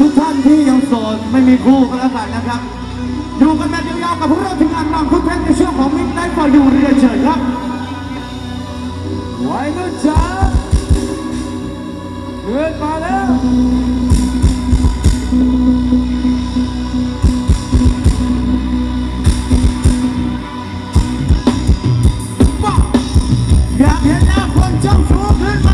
ทุกท่านที่ยังโสดไม่มีคู่ก็แล้วกันนะครับอยู่กันแบบยาวๆกับพวกเราทีมงานบางคุณแท่นในช่วงของมิตรไลฟ์ฟอยู่เรียเฉยครับไว้ก็จ้าเงินมาแล้วอยากเห็นหน้าคนเจ้าชู้ขึ้นมา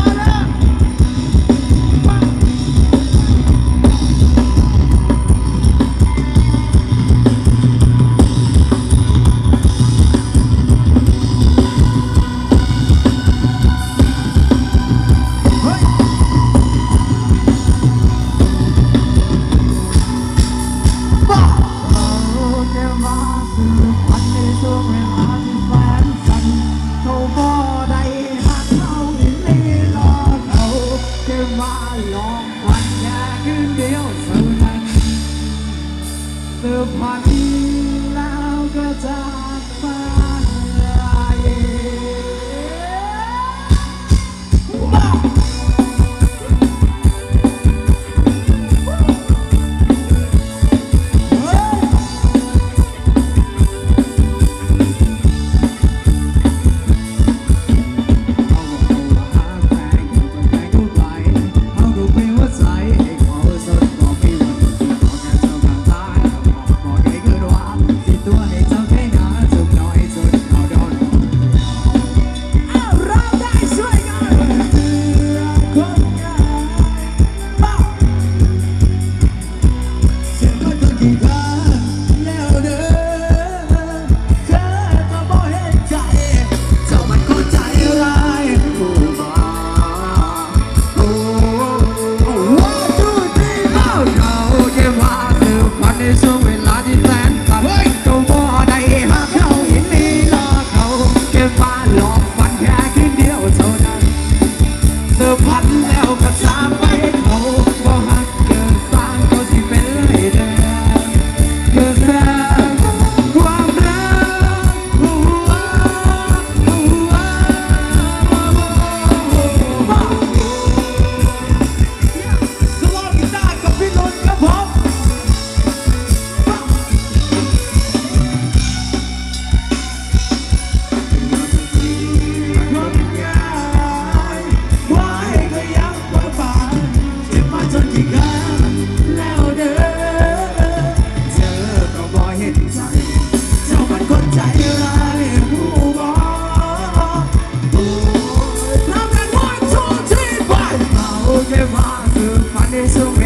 Hoje eu mato, pareço um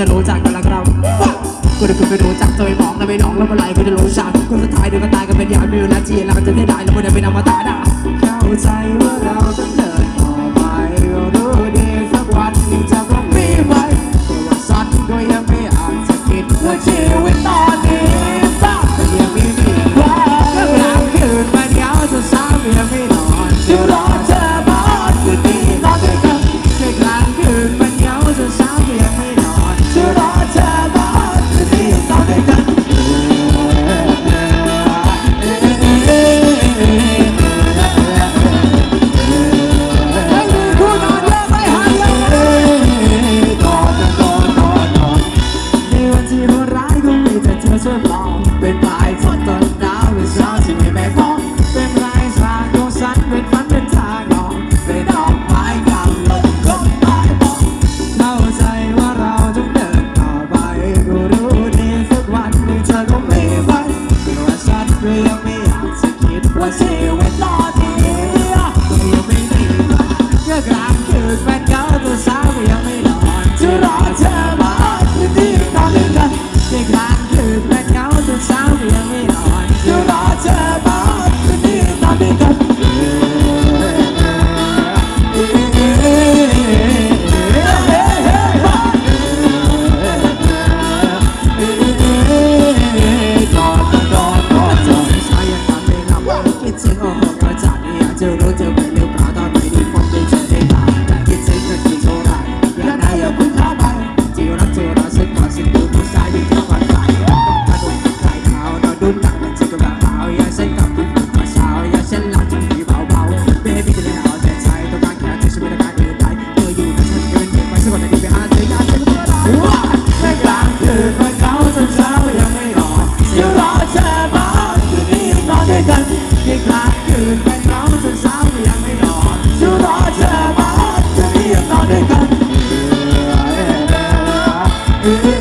จะรู้จักกันละครับกูจะกูไปรู้จักตัไอ้หมองแล้วไม่หนองแล้วเมื่อไรก็จะรู้จักคกูจะตายเดี๋ยวก็ตายกันเป็นยาเดือนละจีแล้วกันจะได้ได้แล้วมันจะไปนำมาตาะนะเข้าใจว่าเราต้องเดิน Was here with was Do you made me look good. Mm-hmm.